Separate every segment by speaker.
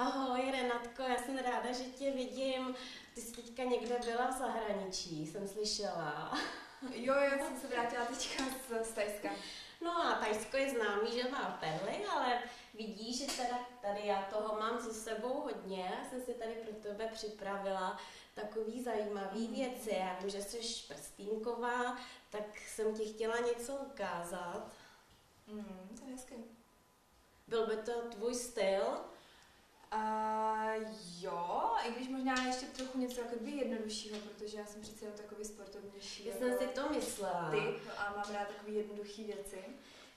Speaker 1: Ahoj Renatko, já jsem ráda, že tě vidím. Ty jsi teďka někde byla v zahraničí, jsem slyšela.
Speaker 2: Jo, já jsem se vrátila teďka z, z Tajska.
Speaker 1: No a Tajsko je známý, že má perly, ale vidíš, že teda tady já toho mám za sebou hodně. Já jsem si tady pro tebe připravila takový zajímavý mm. věci. Já vím, že jsi prstínková, tak jsem ti chtěla něco ukázat.
Speaker 2: Mm, to je hezké.
Speaker 1: Byl by to tvůj styl?
Speaker 2: I když možná ještě trochu něco jakoby jednoduššího, protože já jsem přece takový sportovnější.
Speaker 1: Já jsem si to myslela.
Speaker 2: Ty a mám rád takové jednoduché věci.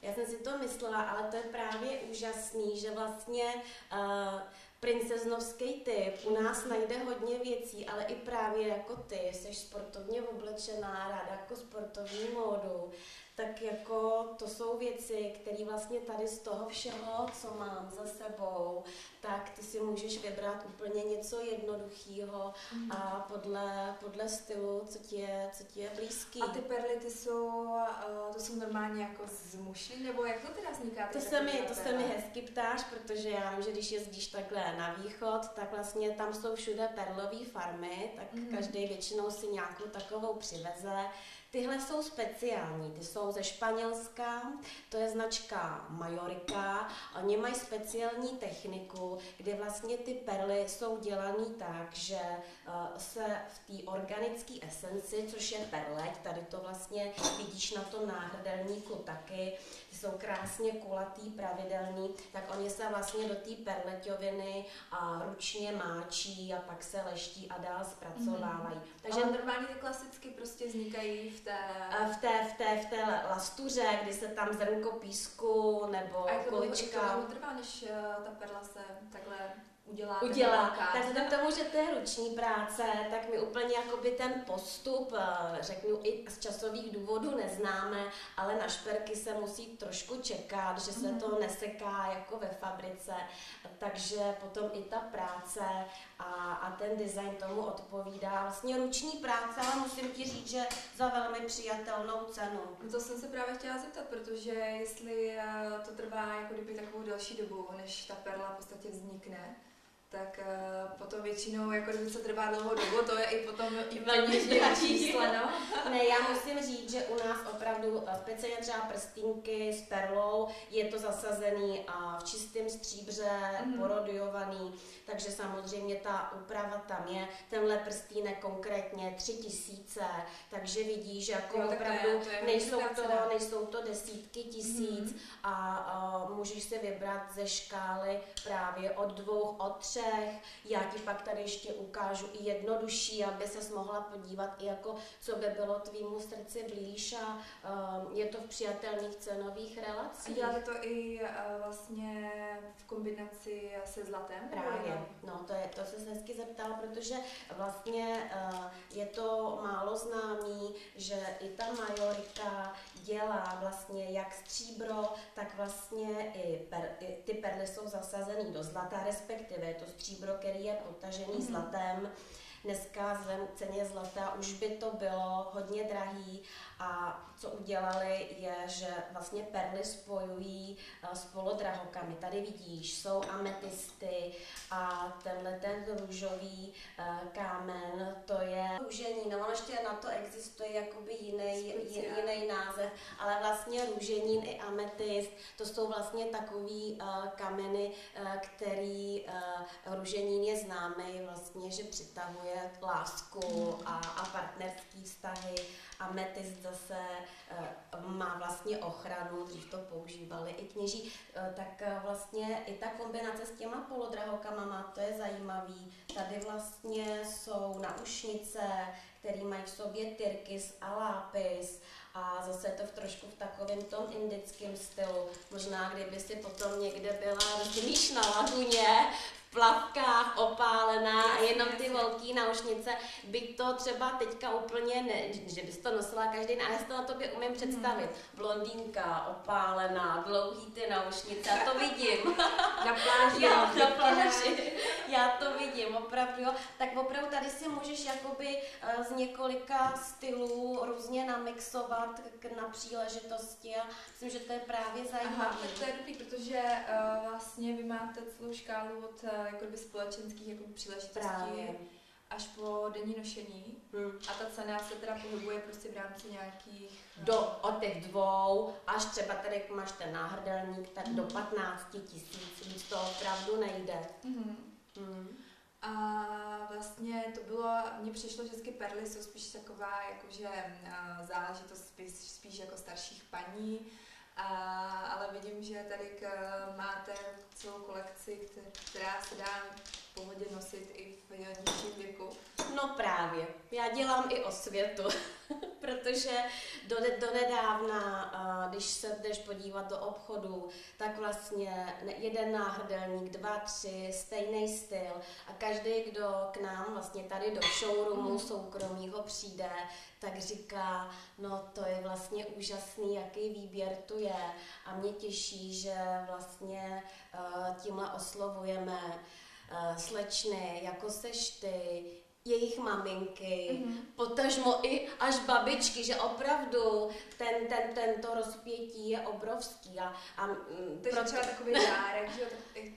Speaker 1: Já jsem si to myslela, ale to je právě úžasný, že vlastně uh, princeznovský typ u nás najde hodně věcí, ale i právě jako ty, jsi sportovně oblečená, ráda jako sportovní módu, tak jako to jsou věci, které vlastně tady z toho všeho, co mám za sebou, tak ty si můžeš vybrat úplně něco jednoduchého mm. a podle, podle stylu, co ti, je, co ti je blízký.
Speaker 2: A ty perly, ty jsou, to jsou normálně jako z muši, nebo jak to teda vzniká?
Speaker 1: To se, mi, to se mi hezky ptáš, protože já vím, že když jezdíš takhle na východ, tak vlastně tam jsou všude perlové farmy, tak mm. každý většinou si nějakou takovou přiveze. Tyhle jsou speciální, ty jsou ze Španělska, to je značka Majorika. Oni mají speciální techniku, kde vlastně ty perly jsou dělané tak, že eh, se v té organické esenci, což je perleť, tady to vlastně vidíš na tom náhrdelníku taky, ty jsou krásně kulatý, pravidelný, tak oni se vlastně do té perleťoviny a ručně máčí a pak se leští a dál zpracovávají. Mm-hmm.
Speaker 2: Takže Ale normálně ty klasicky prostě vznikají v té...
Speaker 1: V té, v té, v té lastuře, kdy se tam zrnko písku nebo
Speaker 2: a jak
Speaker 1: količka...
Speaker 2: A to trvá, než eh, ta perla se takhle udělá.
Speaker 1: udělá. Tak vzhledem k tomu, že to je ruční práce, tak my úplně jakoby ten postup, eh, řeknu i z časových důvodů neznáme, ale na šperky se musí trošku čekat, že se to mhm. neseká jako ve fabrice, takže potom i ta práce a, a ten design tomu odpovídá. Vlastně ruční práce, ale musím ti říct, že za velmi přijatelnou cenu.
Speaker 2: No to jsem se právě chtěla zeptat, protože jestli eh, to trvá jako kdyby takovou delší dobu, než ta perla v podstatě vznikne, tak uh, potom většinou, jako kdyby se trvá dlouhou dobu, to je i potom i peněžně číslo, no.
Speaker 1: ne, já musím říct, že u nás opravdu eh, speciálně třeba prstínky s perlou, je to zasazený a v čistém stříbře, mm. porodiovaný, takže samozřejmě ta úprava tam je. Tenhle prstínek konkrétně tři tisíce, takže vidíš, že jako jo, opravdu to je, to je nejsou, to, nejsou to desítky tisíc mm. a, a můžeš si vybrat ze škály právě od dvou, od třech Čech. Já ti pak tady ještě ukážu i jednodušší, aby se mohla podívat i jako, co by bylo tvýmu srdci blíž a um, je to v přijatelných cenových relacích.
Speaker 2: A děláte to i uh, vlastně v kombinaci se zlatem?
Speaker 1: Právě, no to, je, to se hezky zeptala, protože vlastně uh, je to málo známý, že i ta majorita dělá vlastně jak stříbro, tak vlastně i, per, i ty perly jsou zasazený do zlata, respektive je to stříbro, který je potažený mm-hmm. zlatem. Dneska vzhledem k ceně zlata už by to bylo hodně drahý a co udělali je, že vlastně perly spojují eh, s polodrahokami. Tady vidíš, jsou ametisty a tenhle ten růžový eh, kámen, to je růžení. No ještě na to existuje jakoby jiný, jiný název, ale vlastně růženín i ametist, to jsou vlastně takový uh, kameny, který růženín je známý vlastně, že přitahuje lásku a, a partnerský vztahy Ametist zase eh, má vlastně ochranu, dřív to používali i kněží, eh, tak eh, vlastně i ta kombinace s těma polodrahokama má, to je zajímavý. Tady vlastně jsou naušnice, které mají v sobě tyrkis a lápis a zase je to v trošku v takovém tom indickém stylu. Možná kdyby si potom někde byla, rozumíš, na laguně, plavkách opálená a jenom ty velké naušnice, by to třeba teďka úplně ne, že bys to nosila každý den, ale já to na tobě umím představit. Hmm. Blondýnka, opálená, dlouhý ty naušnice, já to vidím.
Speaker 2: na pláži.
Speaker 1: Já, na pláži. Já to vidím, opravdu. Jo. Tak opravdu tady si můžeš jakoby eh, z několika stylů různě namixovat k, na příležitosti a myslím, že to je právě zajímavé. Aha,
Speaker 2: to je dobrý, protože uh, vlastně vy máte celou škálu od jako společenských jako příležitostí
Speaker 1: Právě.
Speaker 2: až po denní nošení.
Speaker 1: Hmm.
Speaker 2: A ta cena se teda pohybuje prostě v rámci nějakých...
Speaker 1: Do, od těch dvou, až třeba tady jak máš ten náhrdelník, tak do 15 tisíc, víc to opravdu nejde.
Speaker 2: Mhm.
Speaker 1: Hmm.
Speaker 2: A vlastně to bylo, mně přišlo, že vždycky perly jsou spíš taková jakože záležitost spíš, spíš jako starších paní, a, ale vidím, že tady k, máte celou kolekci, kte- která se dá v pohodě nosit i v nižším věku.
Speaker 1: No právě, já dělám i osvětu, protože do, do nedávna, když se jdeš podívat do obchodu, tak vlastně jeden náhrdelník, dva, tři, stejný styl a každý, kdo k nám vlastně tady do showroomu
Speaker 2: Mhm.
Speaker 1: soukromího přijde, tak říká, no to je vlastně úžasný, jaký výběr tu je a mě těší, že vlastně tímhle oslovujeme slečny, jako seš ty, jejich maminky,
Speaker 2: Mhm.
Speaker 1: potažmo i až babičky, že opravdu ten, ten, tento rozpětí je obrovský. A, a mm,
Speaker 2: Takže
Speaker 1: proto-
Speaker 2: třeba takový dárek, že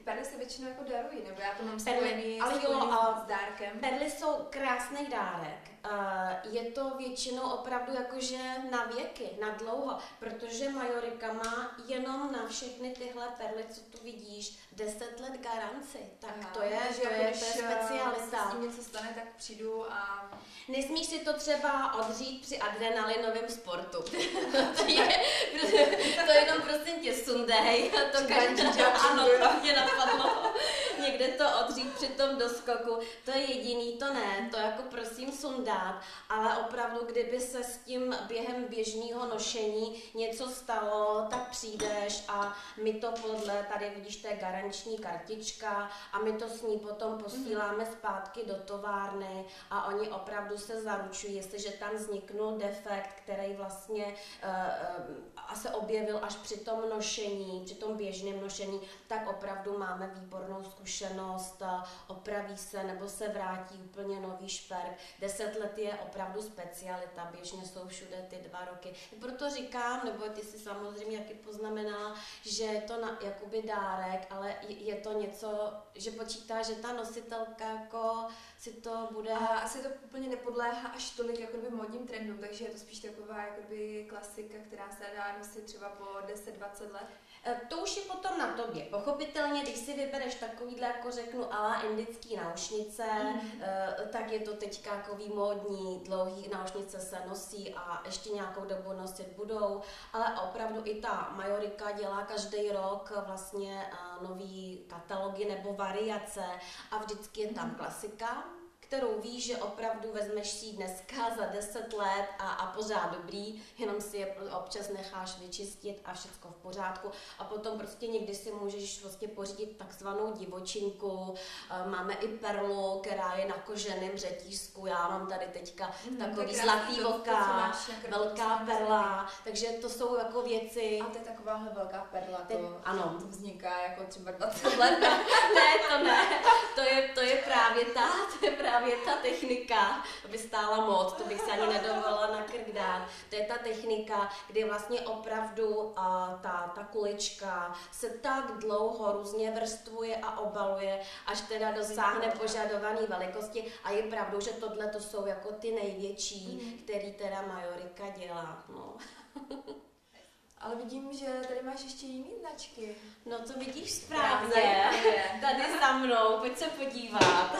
Speaker 2: perly se většinou jako darují, nebo já to mám spojený,
Speaker 1: ale jo,
Speaker 2: s dárkem.
Speaker 1: Perly jsou krásný dárek. Je to většinou opravdu jakože na věky, na dlouho, protože Majorika má jenom na všechny tyhle perly, co tu vidíš, 10 let garanci. Tak
Speaker 2: Aha,
Speaker 1: to je,
Speaker 2: takže
Speaker 1: to je,
Speaker 2: když,
Speaker 1: to je
Speaker 2: eh,
Speaker 1: specialita.
Speaker 2: se s tím něco stane, tak přijdu a
Speaker 1: Nesmíš si to třeba odřít při adrenalinovém sportu. to, je, to jenom prosím tě sundej. To
Speaker 2: jumpu,
Speaker 1: ano, to mě napadlo. Někde to odřít při tom doskoku. To je jediný, to ne. To jako prosím sundat. Ale opravdu, kdyby se s tím během běžného nošení něco stalo, tak přijdeš a my to podle, tady vidíš, to je garanční kartička a my to s ní potom posíláme zpátky do továrny a oni opravdu se zaručují, jestliže tam vzniknul defekt, který vlastně uh, uh, se objevil až při tom nošení, při tom běžném nošení, tak opravdu máme výbornou zkušenost, uh, opraví se nebo se vrátí úplně nový šperk. Deset let je opravdu specialita, běžně jsou všude ty dva roky. Proto říkám, nebo ty si samozřejmě jaký poznamenala, že je to na, jakoby dárek, ale je, to něco, že počítá, že ta nositelka jako si to bude...
Speaker 2: A asi to úplně nepodléhá až tolik jako by modním trendům, takže je to spíš taková jakoby klasika, která se dá nosit třeba po 10-20 let.
Speaker 1: E, To už je potom na tobě. Pochopitelně, když si vybereš takovýhle, jako řeknu, ala indický náušnice, e, tak je to teďka takový módní, dlouhý náušnice se nosí a ještě nějakou dobu nosit budou, ale opravdu i ta Majorika dělá každý rok vlastně a, nový katalogy nebo variace a vždycky je tam
Speaker 2: Mhm.
Speaker 1: klasika, kterou víš, že opravdu vezmeš si dneska za 10 let a, a pořád dobrý, jenom si je občas necháš vyčistit a všechno v pořádku. A potom prostě někdy si můžeš vlastně pořídit takzvanou divočinku. Eh, Máme i perlu, která je na koženém řetízku. Já mám tady teďka
Speaker 2: je
Speaker 1: takový
Speaker 2: krásný,
Speaker 1: zlatý voka,
Speaker 2: to
Speaker 1: velká perla. Takže to jsou jako věci...
Speaker 2: A to je takováhle velká perla, to,
Speaker 1: ano.
Speaker 2: to vzniká jako třeba 20 let.
Speaker 1: ne, to ne. To je, to je právě ta, to je právě ta technika, aby stála moc, to bych se ani nedovolila na krk dát. To je ta technika, kdy vlastně opravdu a, ta, ta kulička se tak dlouho různě vrstvuje a obaluje, až teda dosáhne požadované velikosti. A je pravdou, že tohle to jsou jako ty největší,
Speaker 2: Mhm.
Speaker 1: který teda Majorika dělá. No.
Speaker 2: Ale vidím, že tady máš ještě jiný značky.
Speaker 1: no to vidíš správně. Tady za mnou, pojď se podívat.